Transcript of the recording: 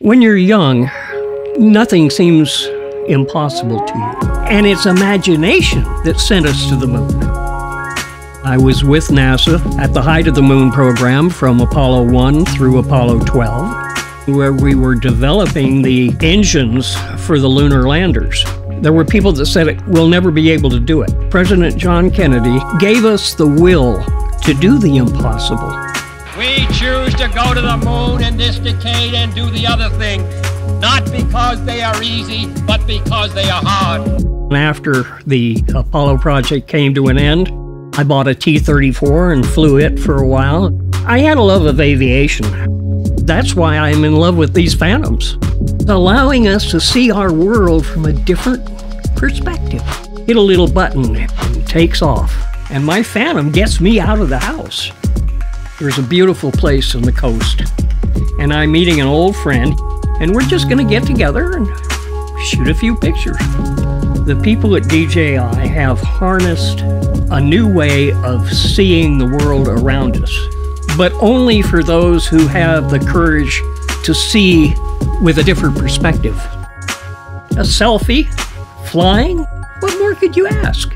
When you're young, nothing seems impossible to you. And it's imagination that sent us to the moon. I was with NASA at the height of the moon program from Apollo 1 through Apollo 12, where we were developing the engines for the lunar landers. There were people that said we'll never be able to do it. President John Kennedy gave us the will to do the impossible. We choose to go to the moon in this decade and do the other thing, not because they are easy, but because they are hard. After the Apollo project came to an end, I bought a T 34 and flew it for a while. I had a love of aviation. That's why I'm in love with these Phantoms, allowing us to see our world from a different perspective. Hit a little button and takes off, and my Phantom gets me out of the house. There's a beautiful place on the coast, and I'm meeting an old friend, and we're just going to get together and shoot a few pictures. The people at DJI have harnessed a new way of seeing the world around us, but only for those who have the courage to see with a different perspective. A selfie? Flying? What more could you ask?